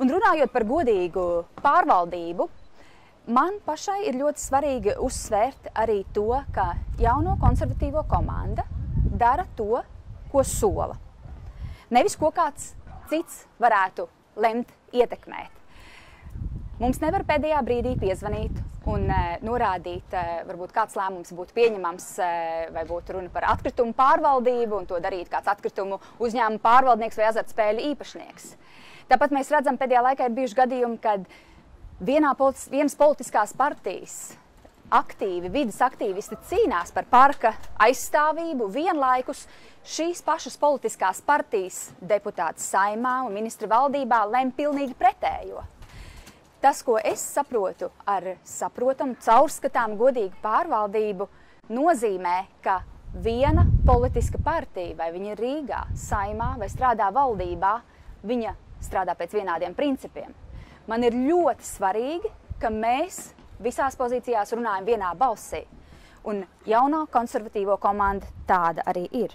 Un runājot par godīgu pārvaldību, man pašai ir ļoti svarīgi uzsvērt arī to, ka jauno konservatīvo komanda dara to, ko sola. Nevis ko kāds cits varētu lemt, ietekmēt. Mums nevar pēdējā brīdī piezvanīt un e, norādīt, e, varbūt kāds lēmums būtu pieņemams, e, vai būtu runa par atkritumu pārvaldību, un to darīt kāds atkritumu uzņēmuma pārvaldnieks vai azartspēļu īpašnieks. Tāpat mēs redzam, pēdējā laikā ir bijuši gadījumi, kad politi vienas politiskās partijas aktīvi vidas aktīvisti cīnās par parka aizstāvību, vienlaikus šīs pašas politiskās partijas deputāts saimā un ministra valdībā lem pilnīgi pretējo. Tas, ko es saprotu ar saprotamu, caurskatām, godīgu pārvaldību, nozīmē, ka viena politiska partija, vai viņa ir Rīgā, saimā vai strādā valdībā, viņa strādā pēc vienādiem principiem. Man ir ļoti svarīgi, ka mēs visās pozīcijās runājam vienā balsī. Un jaunā konservatīvo komanda tāda arī ir.